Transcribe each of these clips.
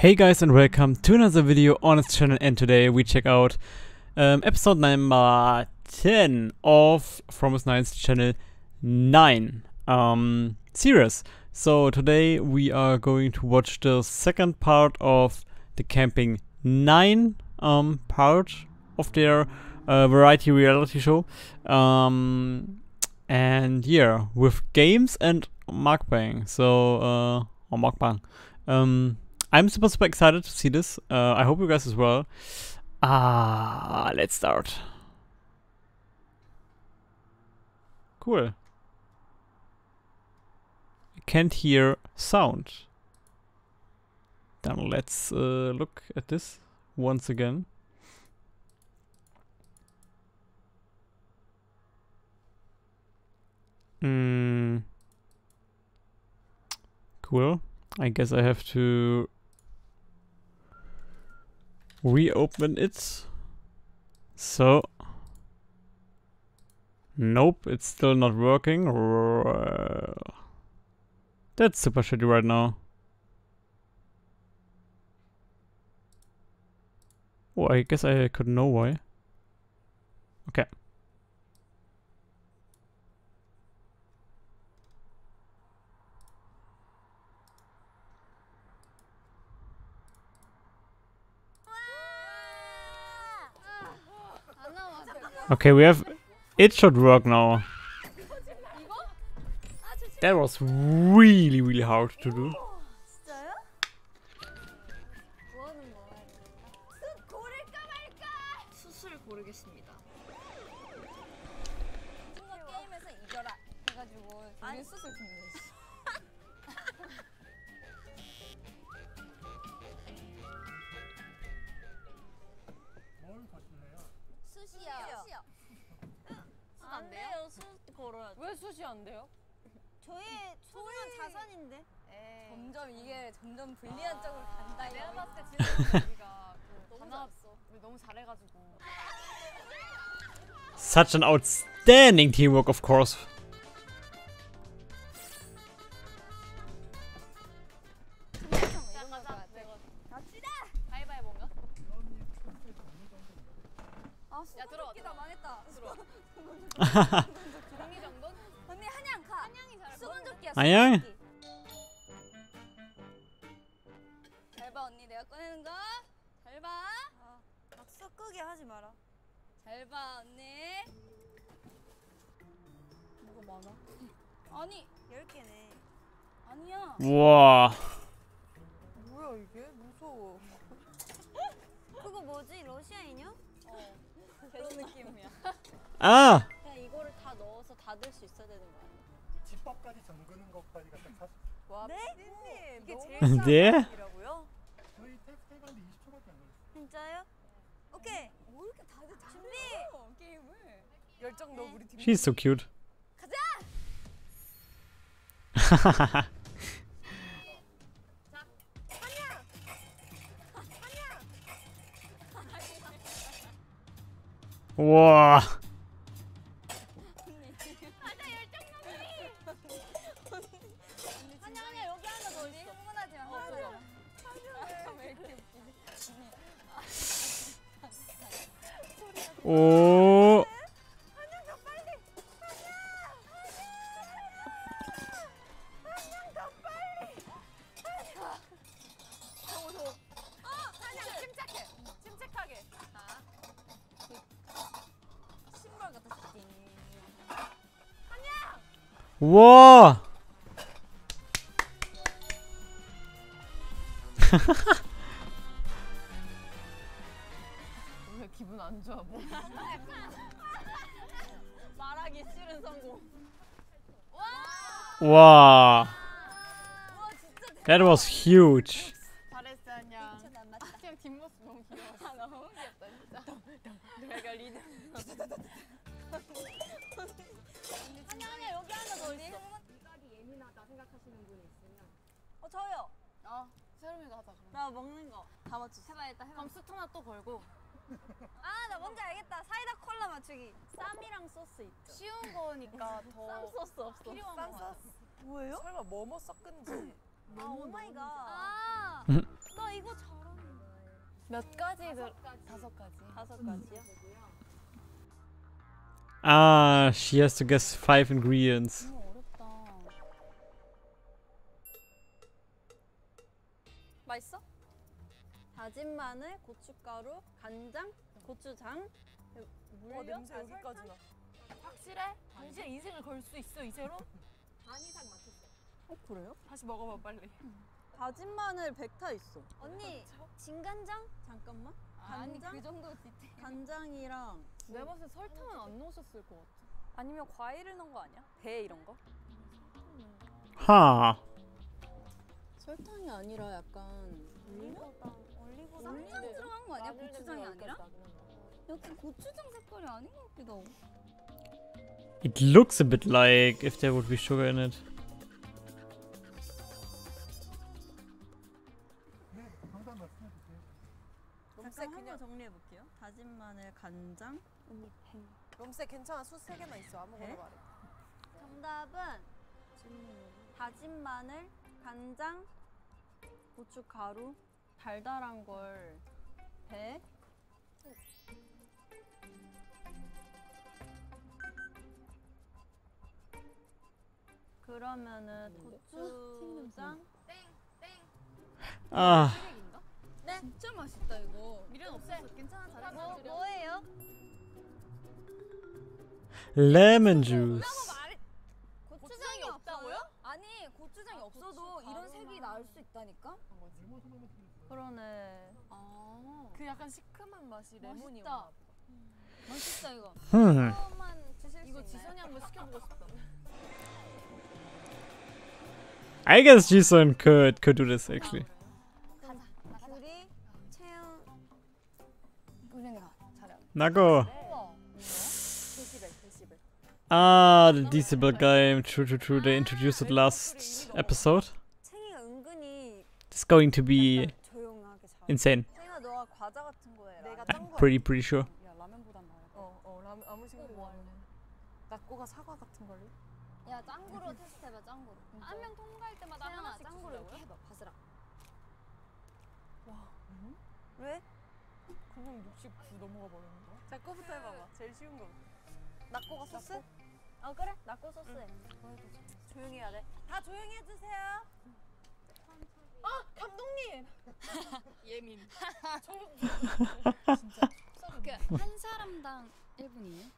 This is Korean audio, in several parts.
Hey guys and welcome to another video on this channel and today we check out um, episode number 10 of Fromus 9's channel 9 um, series. So today we are going to watch the second part of the Camping 9 um, part of their uh, variety reality show. Um, and yeah, with games and mukbang. So, uh, or mukbang. Um, I'm super super excited to see this. Uh, I hope you guys as well. Ah, let's start. Cool. I can't hear sound. Then let's uh, look at this once again. Hmm. Cool. I guess I have to reopen it. So, nope, it's still not working. That's super shitty right now. Oh, I guess I could know why. Okay. Okay, we have... It should work now. That was really, really hard to do. 수시요. 수시요. 안 돼요. 수 고르. 왜 수시 안 돼요? 저희 소중한 자산인데. 점점 이게 점점 불리한 쪽으로 간다. 내가 봤을 때 지금 우리가 그 너무 잘했어. 우리 너무 잘해가지고 Such an outstanding teamwork, of course. 언니 한양 가. 한양이 잘. 수건조끼야. 한양? 수건조끼. 잘 봐, 언니. 내가 꺼내는 거. 잘 봐. 막 섞으게 하지 마라. 잘 봐, 언니. 뭐가 많아? 아니, 10개네. 아니야. 와. 뭐야 이게? 무서워 그거 뭐지? 러시아 인형? 어 그런 느낌이야 Ah! 그냥 이거를 다 넣어서 닫을 수 있어야 되는 거 아니야? 집밥까지 잠그는 것까지가 딱 사실 와 네? 님 이게 너무 제일 네? 이라고요? 저희 택배가는데 20초밖에 안 걸렸어요. 진짜요? 오케이. 뭐 이렇게 다들 준비. 게임을 열정 너 우리 팀 She's so cute. 가자. 와. 오. 와. 나더 있어. 어 저요. 어 세롬이가 하자 그럼 나 먹는 거 다 맞추. 해봐야겠다. 해봐. 그럼 스톤 하나 또 걸고 아나 뭔지 알겠다. 사이다 콜라 맞추기. 쌈이랑 소스 있죠. 쉬운 거니까 더 쌈 소스 없어. 필요한 쌈 거 같아. 소스. 뭐예요? 설마 뭐뭐 섞은지 아 오마이갓. 아, 음. 나 이거 몇 가지 들 다섯 가지. 다섯 가지요? Ah, she has to guess five ingredients. 너무 어렵다. 맛있어? 다진 마늘, 고춧가루, 간장, 고추장, 물엿, 와 냄새 설탕? 여기까지 나. 확실해? 당신의 인생을 걸 수 있어 이제로? 어 그래요? 다시 먹어봐 빨리. 다진 마늘 100타 있어. 언니 진간장? 잠깐만. 아니 간장? 그 정도 디테일. 간장이랑 봤을 때 설탕은 안 넣으셨을 것 같아. 아니면 과일을 넣은 거 아니야? 배 이런 거? Ha. 설탕이 아니라 약간? 올리고당? 쌈장 들어간 거 아니야? 고추장이 아니라? 약간 고추장 색깔이 아닌 것 같기도 하고. It looks a bit like if there would be sugar in it. 네, 정리해 볼게요. 다진 마늘, 간장. 괜찮아 수세 있어 아무거나 네? 말해. 정답은 다진 마늘, 간장, 고춧가루, 달달한 걸 배. 그러면은 고추장. Ah, 네. 진짜 맛있다 이거. 미련 없어. 괜찮아 잘했어. 뭐 뭐예요? juice. 고추 어도 이런 색이 나올 수 있다니까. 그러네. 아 그 약간 시큼한 맛이 레몬이 맛있다. 나. 맛있다 이거. Hmm. 처음만 드실 수 이거 있나요? 지선이 한번 시켜보고 싶다. I guess Jisoo could could do this actually. 귤이 채연 우리가 잘해. Nago. 우와. 데시벨 데시벨. Ah, the decibel guy. True, true, true. They introduced it last episode. 챙이가 은근히 It's going to be 조용하게 잘해. insane. 챙이가 너가 과자 같은 거 해라. 내가 짠 거. Pretty, pretty sure. 야 라면보단 나아. 어어 라면 아무 생각이 뭐 할래? 낙고가 사과 같은 걸로? 야 짱구로 테스트해봐 짱구로. 한 명 통과할 때마다 채연아, 하나씩 짱구로 이렇게 해봐 바스락. 와. 왜? 그냥 69 넘어가 버리는 거야? 자 거부터 해봐봐. 제일 쉬운 거. 낙고가 소스? 어 그래 낙고 소스. 해. 조용히 해야 돼. 다 조용히 해주세요. 아 감독님. 예민. 그한 사람당 1분이에요?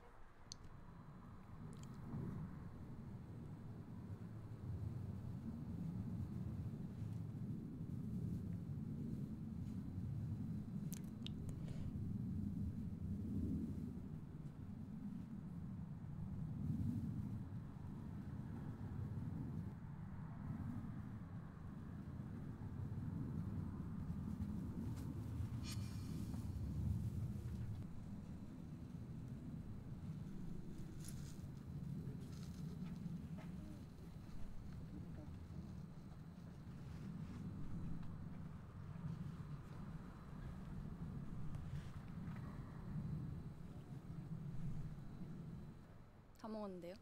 다 먹었는데요?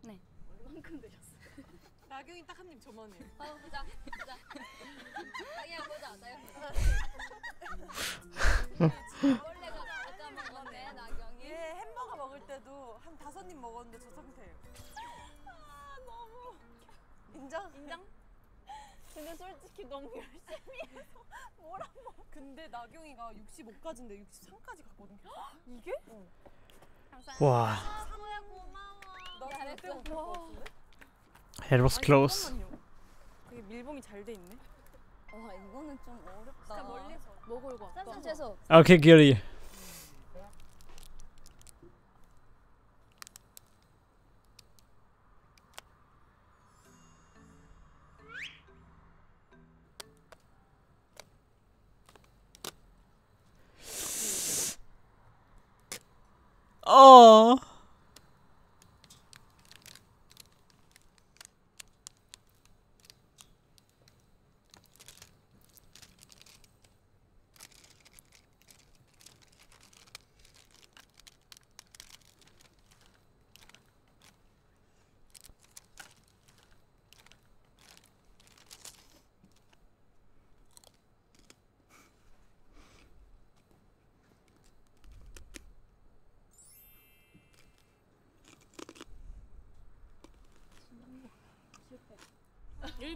나경이 딱 한 입 저만해요. 아 보자 보자. 자기야 보자 자기야 보자. 원래가 다 먹었네 나경이. 얘 햄버거 먹을 때도 한 다섯 입 먹었는데 저 상태예요. 아 너무 인정? 인정? 근데 솔직히 너무 열심히 해서 뭐라 먹. 근데 나경이가 65까지인데 63까지 갔거든. 이게? Wow, 상우야 고마워. 나 절대 못할 것 같은데? it was close. 잠깐만요. 되게 밀봉이 잘 돼 있네. 와 이거는 좀 어렵다. 진짜 멀리서 뭐 걸고 왔다. 쌈쌈 채소. Okay, Giri. Oh.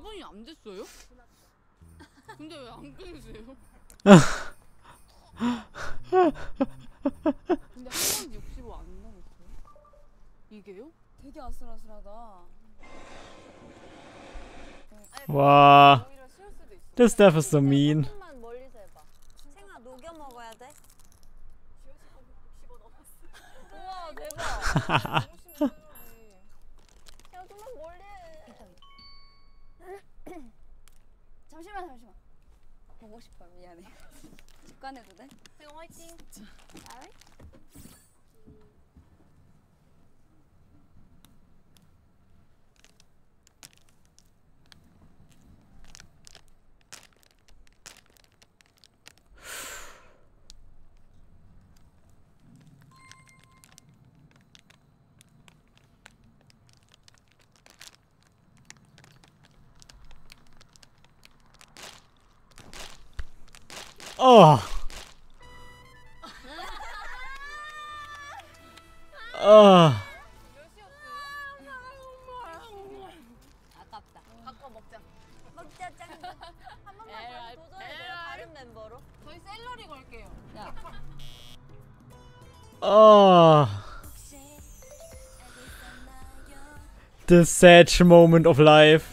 2번이 안 됐어요? 근데 왜 안 끊으세요? 근데 한 번도 65 안 넘었어요? 이게요? 되게 아슬아슬하다. 와, 오히려 쉬울 수도 있어. this stuff is so mean. 조금만 멀리서 해봐. 생아 녹여 먹어야 돼. 우와 대박. 잠시만 잠시만. 보고 싶어 미안해. 직관해도 돼? 형 화이팅. 알아? Oh. Oh. 아깝다. 바꿔 먹자. 먹자 짱. 한 번만 더 도전해줘요 다른 멤버로. 저희 샐러리 걸게요. 야. Oh. The sad moment of life.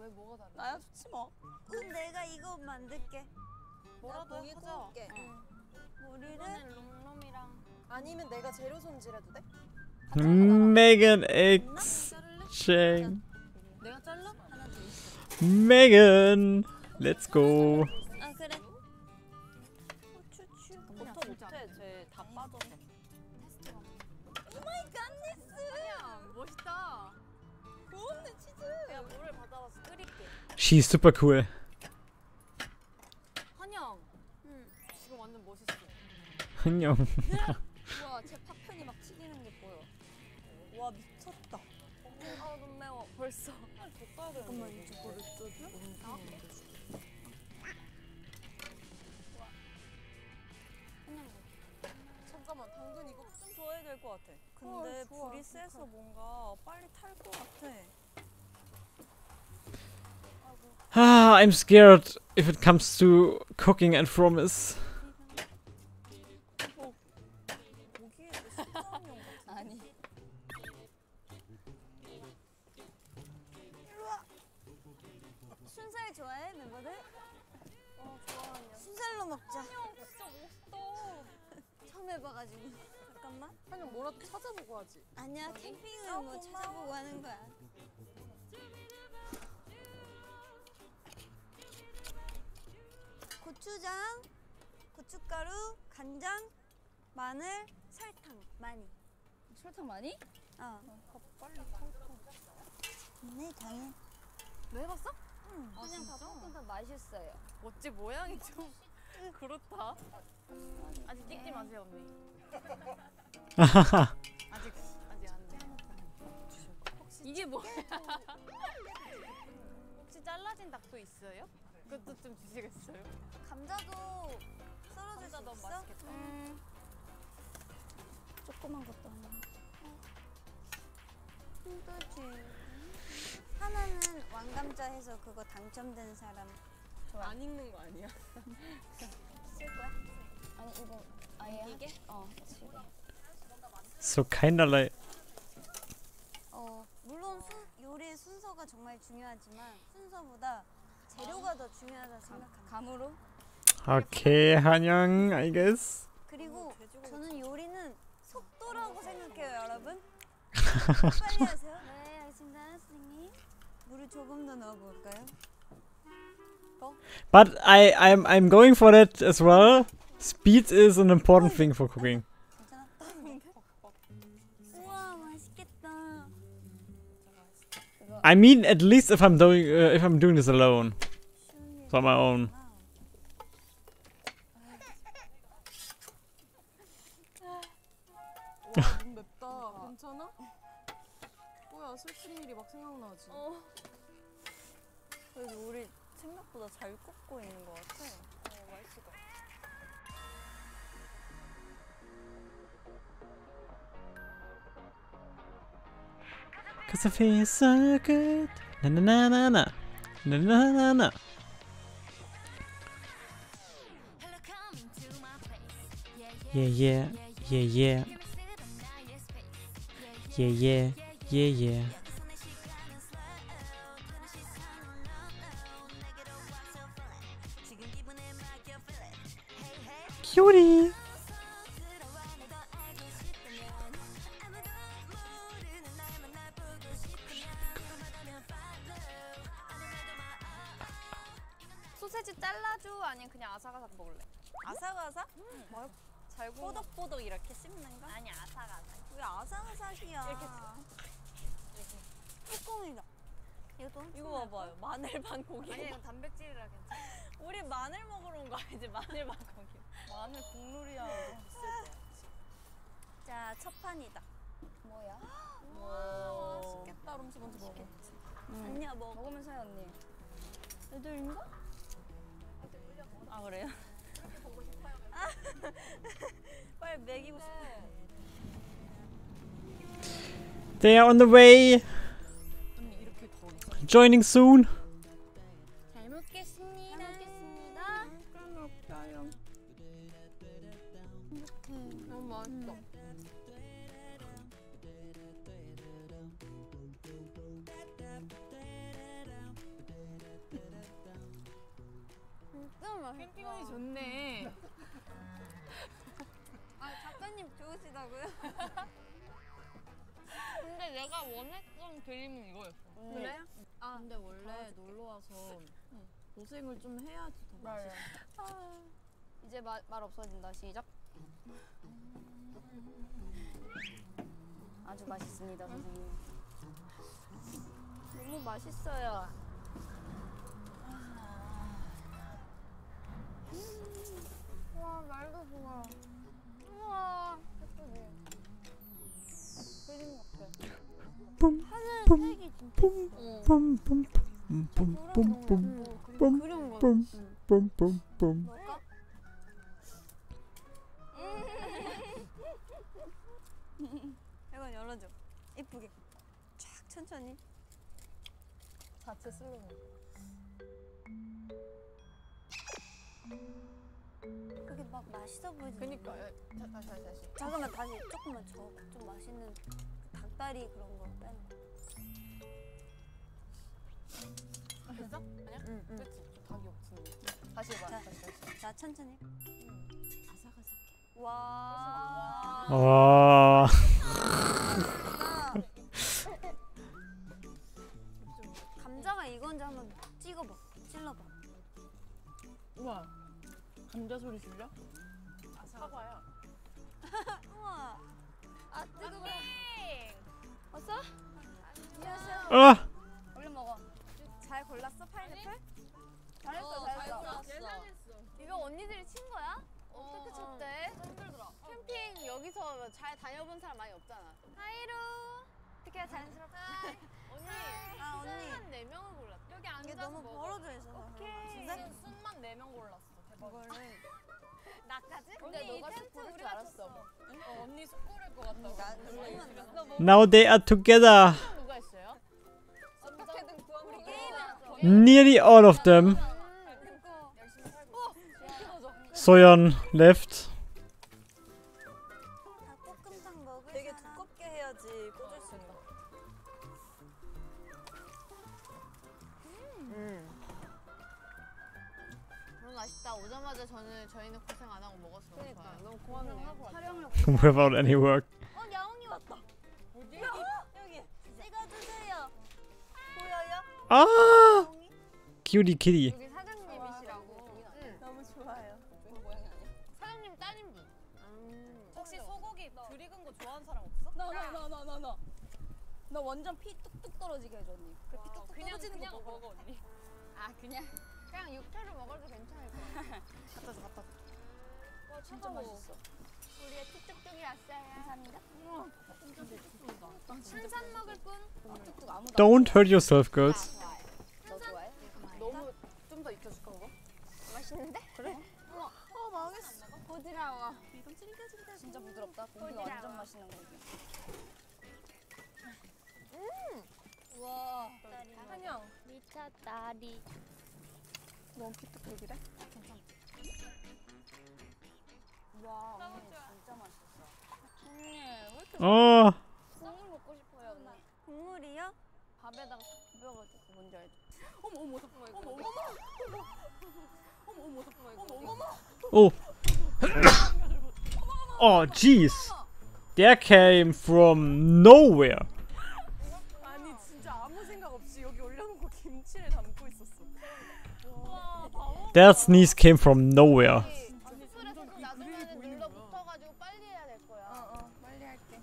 왜 뭐가 달라? 나야 좋지 뭐. 그럼 내가 이거 만들게. 뭐라도 하자. 구울게. 우리는 롬롬이랑. 아니면 내가 재료 손질해도 돼? Megan X. Chang. 내가 잘라? 하나 더 있어. Megan. Let's go. 끓일게. She's super cool. 한영. 응. 지금 완전 멋있어. 안녕. 우와 제 파편이 막 튀기는 게 보여. 와 미쳤다. 아 너무 매워. 벌써. 잠깐만? 잠깐만 당근 이거 좀더 해야 될 것 같아. 근데 어, 좋아. 불이 세서 뭔가 빨리 탈 것 같아. Ah, I'm scared if it comes to cooking and promise. 고기에 그 식감용 아니. 일로와. 순살 좋아해 멤버들? 어 좋아하냐. 순살로 먹자. 진짜 멋있다. 처음 해봐가지고. 잠깐만. 한영 뭐라도 찾아보고 하지. 아니야 캠핑을 뭐 찾아보고 하는 거야. 고추장, 고춧가루, 간장, 마늘, 설탕 많이. 설탕 많이? 어. 빨리 탈거. 네 당연. 너 해봤어? 응. 아, 그냥 진짜? 닭볶음탕 맛있어요. 어찌 모양이 좀 그렇다. 아직 찍지 마세요 언니. 아직 아직 안 돼. 이게 뭐야? 혹시 잘라진 닭도 있어요? 그것도 좀 주시겠어요? 감자도 썰어줄 수 감자 너무 있어? 맛있겠다. 음. 조그만 것도 하나. 힘들지. 하나는 왕감자 해서 그거 당첨된 사람 좋아. 안 익는 거 아니야? 쓸 거야? 아니 이거 아예 이게? 어 지금. So keinerlei. 어 물론 순, 요리의 순서가 정말 중요하지만 순서보다 재료가 더 중요하다 생각합니다. 감으로. Okay, 한영, I guess. 그리고 저는 요리는 속도라고 생각해요, 여러분. 빨리 하세요. 네, 알겠습니다, 선생님. 물을 조금 더 넣어볼까요? But I, I'm, I'm going for that as well. Speed is an important thing for cooking. I mean, at least if I'm doing, uh, if I'm doing this alone, 쉬운 so on my own. 일이구나. 와, 눈 맵다. 괜찮아? 뭐야? 진짜 슬픈 일이 막 생각나지. 어. 그래도 우리 생각보다 잘 굽고 있는 것 같아. Cause I feel so good. Na na na na na. Na na na na. Yeah yeah yeah yeah. Yeah yeah yeah yeah. 마늘 반 고기. 마늘 국룰이야. 자, 첫 판이다. 뭐야? 와, 맛있겠다. 롬스 먼저 먹어. 언니야 먹어. 먹으면서 해 언니. 애들인가? 아 그래요? 빨리 먹이고 싶어. They are on the way. Joining soon. 캠핑이 좋네. 아 작가님 좋으시다고요? 근데 내가 원했던 그림은 이거였어. 그래요? 아, 근데 원래 놀러 와서 고생을 좀 해야지 더 맛있어. 아, 이제 마, 말 없어진다. 시작. 아주 맛있습니다, 선생님. 너무 맛있어요. 와 말도 좋아. 우와 예쁘지. 그림 같아. 뿜, 하늘 뿜, 색이 진짜 뿜, 예뻐. 뿜, 뿜, 뿜, 뿜, 뿜, 뿜, 뿜, 그런 거. 뿜, 뿜, 뿜, 뿜. 먹을까? 이건 열어줘. 이쁘게. 쫙 천천히. 자체 slow. 그게 막 맛있어 보이지. 그니까 다, 다시 다시 다시. 잠깐만 다시 조금만 저 좀 맛있는 그 닭다리 그런 거 빼는 거. 됐어? 아니야? 응, 응. 좀 닭이 없지. 다시 해봐. 자. 다시 다시. 자 천천히. 아삭아삭. 와. 와. 감자 소리 들려? 사과야. 우와. 아 뜨거워. 왔어? 안녕하세요. 아, 얼른 먹어. 잘 골랐어 파인애플? 잘했어 잘했어. 이거 언니들이 친 거야? 어떻게 쳤대? 힘들더라. 캠핑 여기서 잘 다녀본 사람 많이 없잖아. 하이루. 어떻게 자연스럽게. 언니, 아 언니. 순만 네 명을 골랐어. 여기 앉아서 너무 먹어. 벌어져 있어서. 오케이. 진짜? 순만 네명 골랐어. 대박. 이거를. 나까지? 언니, 근데 이 너가 텐트 쑥 고를 줄 우리가 알았어. 어, 언니 쑥 고를 것 같다고. 나 너무 now they are together. 누가 했어요? 어떻게든 구한 우리 거 게임이었어. Nearly all of them. 열심히 살고. Soyeon left. Without any work. 어 야옹이 왔다. 어디? 여기 찍어주세요. 보여요? Ah, 야옹이? cutie kitty. 여기 사장님이시라고. 응. 너무 좋아요. 사장님 따님분. 혹시 소고기 덜 익은 거 좋아하는 사람 없어? 나나나나나 나 완전 피 뚝뚝 떨어지게 해줘 언니. 그피 뚝뚝 그냥 떨어지는 그냥 거 먹어. 언니. 아 그냥 그냥 육회를 먹어도 괜찮을 것 같아. 갖다 줘 갖다 줘. 와 진짜 맛있어. 우리의 툭툭툭이 왔어요. 감사합니다. 진짜 쑥쑥 쏜다. 한산 먹을 뿐. 뚝뚝 아무도 Don't hurt yourself, girls. 좋아해. 너 좋아해? 너무 좀 더 익혀줄까 그거? 맛있는데? 그래. 어 망했어. 부드러워. 이건 찔겨진다. 진짜 부드럽다. 고기가 완전 맛있는 고기. 와. 한영. 미쳤다리. 너무 피떡백이래? 괜찮아. 와 언니 진짜 맛있었어. 언니 왜 이렇게 어. 국물 먹고 싶어요 언니. 국물이요? 밥에다가 비벼가지고 뭔지 알죠? 어머 어머 잠깐만 어머 어머 어머 어머 어머 잠깐만 어머 어머 Oh. oh, jeez. That came from nowhere. 아니 진짜 아무 생각 없이 여기 올려놓고 김치를 담고 있었어. That sneeze came from nowhere. 빨리 해야 될 거야. 어, 빨리 할게.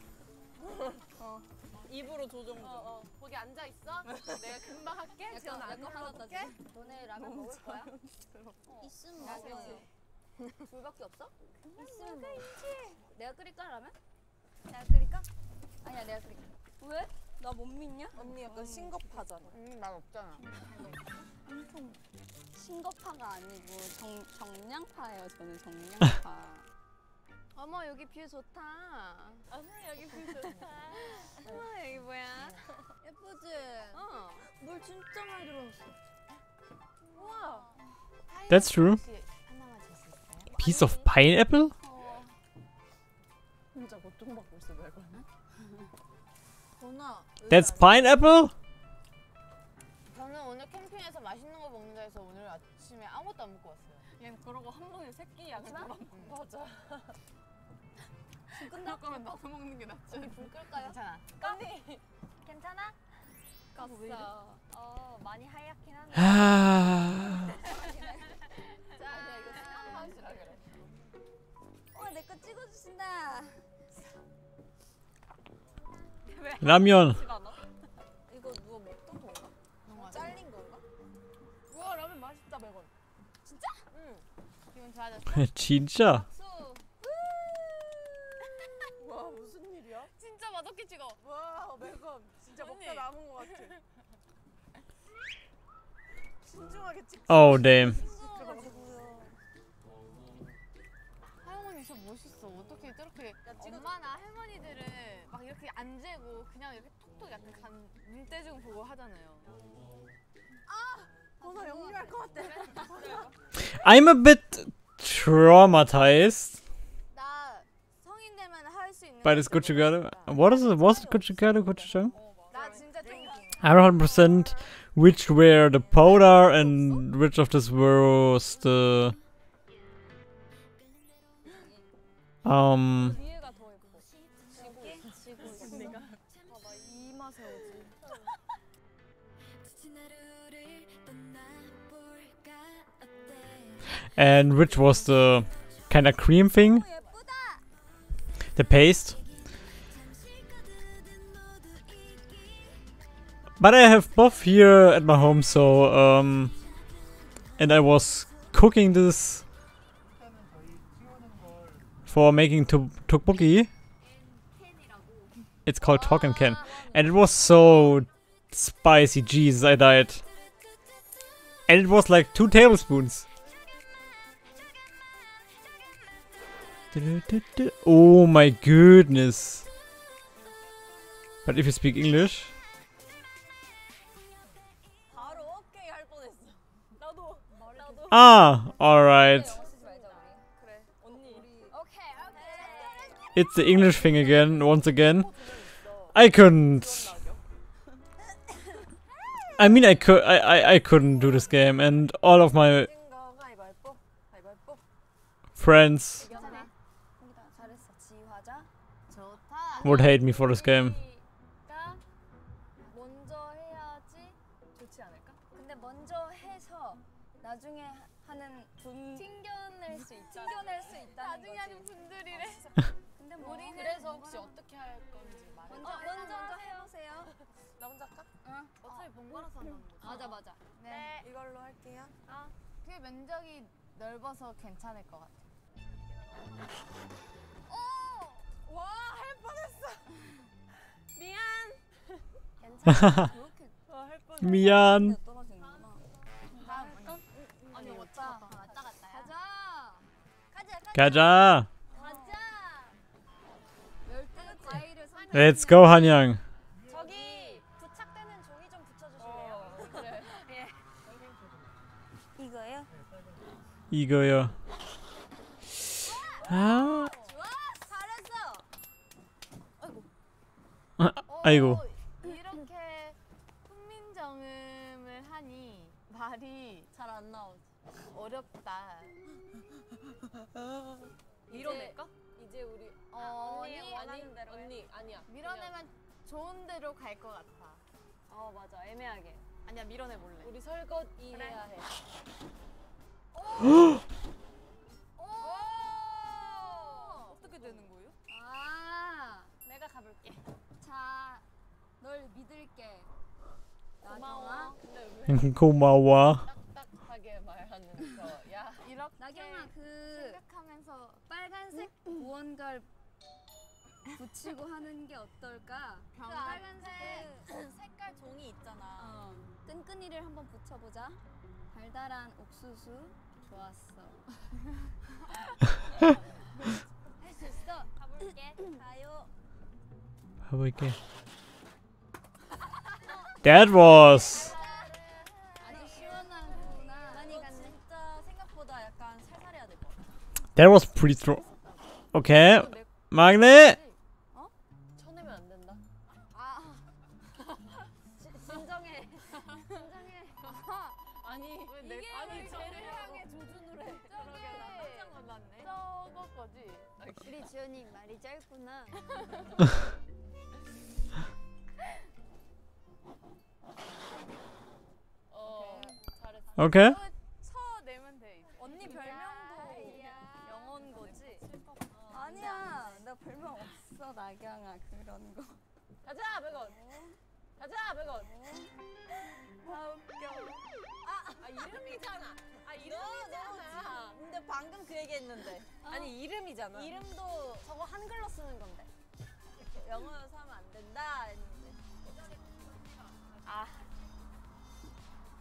입으로 조정. 어, 어. 거기 앉아 있어. 내가 금방 할게. 지원 안 먹어볼게. 너네 라면 먹을 거야? 있으면 라면. 먹어. 불밖에 없어? 있으면 먹어. 내가 끓일까 라면? 내가 끓일까? 아니야 내가 끓일게. 왜? 나 못 믿냐? 언니 약간 싱겁하잖아. 음, 난 없잖아. 엄청 싱거파가 아니고 정, 정량파예요. 저는 정량파. 어머 여기 뷰 좋다. 어머 여기 뷰 좋다. 어머 여기 뭐야? 예쁘지? 어. 물 진짜 많이 들어왔어. 우와. That's true. Piece of pineapple? 어. 혼자 고통받고 있어 내가. 전화. That's pineapple? 저는 오늘 캠핑에서 맛있는 거 먹는다 해서 오늘 아침에 아무것도 안 먹고 왔어요. 얘는 그러고 한 번에 새끼 약을 막 맞아. 끝날 거면 나서 먹는 게 낫지. 불 끌까요? 괜찮아. 언니 괜찮아? 껐어. 어 많이 하얗긴 하네. Ah. 자 이거 생각하시라 그래. 어내 거 찍어주신다. Ramyeon. 이 좋아졌어? 진짜. 수. 와 무슨 일이야? 진짜 맛없게 찍어. 와 매건 진짜 언니. 먹다 남은 것 같아. 신중하게 찍. Oh, damn. 찍어가지고요. 할머니 진짜 멋있어. 어떻게 저렇게 찍어줘. 엄마나 할머니들은 막 이렇게 안 재고 그냥 이렇게 톡톡 약간 간, 눈 떼주고 보고 하잖아요. 어나 영유할 것 같아. I'm a bit traumatized by this Gucci Girl. What is it? Was it Gucci Girl or Gucci Chan? I don't 100% which were the powder and which of this was the... Um... and which was the kind of cream thing, the paste. But I have both here at my home, so um, and I was cooking this for making tteokbokki. It's called Ken, and it was so spicy. Jesus, I died. And it was like two tablespoons. Oh my goodness. But if you speak English. Ah, alright. It's the English thing again, once again. I couldn't. I mean, I could, I, I, I couldn't do this game, and all of my friends would hate me for this game. 가 먼저 해야지. 좋지 않을까? 근데 먼저 해서 나중에 하는 분 튕겨낼 수 있다. 튕겨낼 수 있다는 나중에 거지. 하는 분들이래. 근데 뭐 우리는 그래서 혹시 어떻게 할 건지 말해. 먼저 먼저 해보세요. 나 혼자 할까? 응. 어차피 번갈아서 한다는 거지. 맞아 맞아. 네. 이걸로 할게요. 꽤 면적이 넓어서 괜찮을 것 같아. 와, 할 뻔했어. 미안. 괜찮아. 그렇게 와, 할 뻔. 미안. 떨어지는구나. 다음 거? 아니 왔다 왔다 갔다. 가자. 가자, 가자. 가자. 가자. 열대 과일을 선. Let's go 한양. 저기 부착되는 종이 좀 붙여 주실래요? 어, 그래. 이거요? 이거요. 아, 좋아, 잘했어. 아이고. 어, 이렇게 훈민정음을 하니 말이 잘 안 나오지. 어렵다. 밀어낼까? 이제 우리 어, 언니 언니, 원하는 대로 해. 언니 아니야. 밀어내면 좋은 데로 갈 것 같아. 어 맞아, 애매하게. 아니야 밀어내 볼래. 우리 설거지 해야 해. 어떻게 되는 거예요? 아, 내가 가볼게. 자, 널 믿을게. 고마워. 고마워. 딱딱하게 말하는 거? 야, 이렇게 나경아 그 생각하면서 빨간색 무언가를 붙이고 하는 게 어떨까? 그 빨간색 앞에 색깔 종이 있잖아. 어, 끈끈이를 한번 붙여보자. 달달한 옥수수 좋았어. 할 수 있어. 가볼게. 가요. 가볼게. That was. 아주 시원하구나. 많이 갔네. 진짜 생각보다 약간 살살해야 될것 같아. That was pretty strong. 오케이. 막내. 쳐내면 안 된다. 아, 지- 진정 오케이. 쳐 내면 돼. 언니 별명도 영어인 거지? 아니야, 나 별명 없어 나경아 그런 거. 가자, 백원. 가자, 백원. 아 웃겨. 아, 이름이잖아. 아, 이름이잖아. 근데 방금 그 얘기 했는데 아니, 이름이잖아. 이름도 저거 한글로 쓰는 건데 영어로 하면 안 된다 했는데. 아.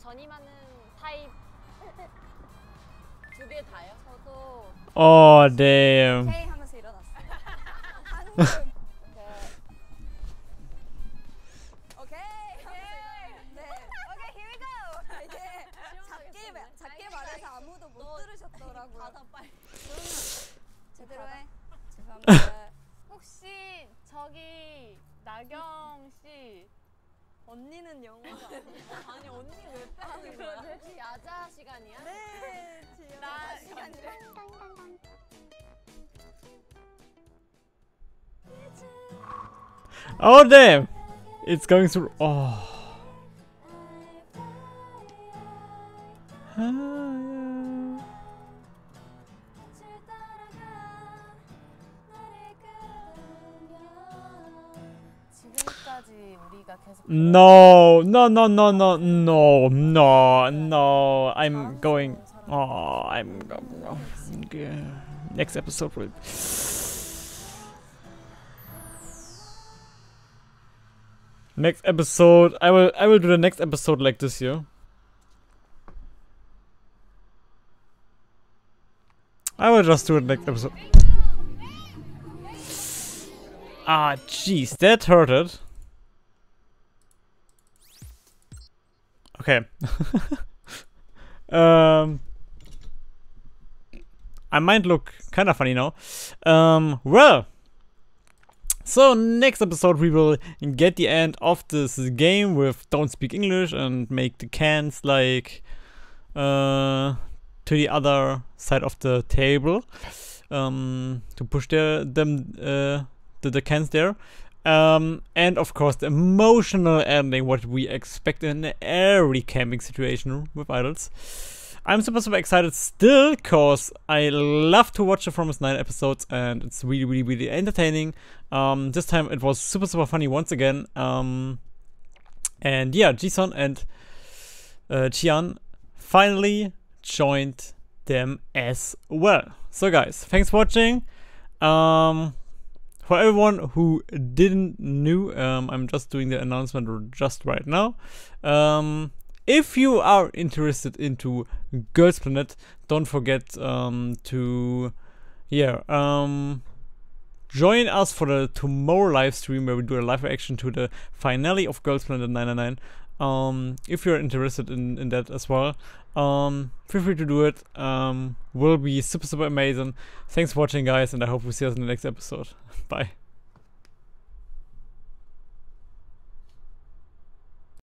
전임하는 타입 두 개 다요? 저도 Oh damn. K 하면서 일어났어요. 방금. It's going through. Oh. No, no, no, no, no, no, no, no. I'm going. Oh, I'm. Oh, next episode will. Next episode, I will. I will do the next episode like this here. I will just do it next episode. Ah, jeez, that hurted. Okay. um, I might look kind of funny now. Um, well. So next episode we will get the end of this game with don't speak English and make the cans like uh to the other side of the table um to push their them uh the, the cans there um, and of course, the emotional ending, what we expect in every camping situation with idols. I'm super, super excited still, because I love to watch the Promise 9 episodes, and it's really, really, really entertaining. Um, this time it was super, super funny once again. Um, and yeah, Jison and uh, Chian finally joined them as well. So guys, thanks for watching. Um, for everyone who didn't knew, um, I'm just doing the announcement just right now. Um, if you are interested into Girls Planet, don't forget um, to yeah um, join us for the tomorrow live stream where we do a live reaction to the finale of Girls Planet 999. Um, if you're interested in, in that as well, um, feel free to do it. Um, will be super super amazing. Thanks for watching, guys, and I hope we see us in the next episode. Bye.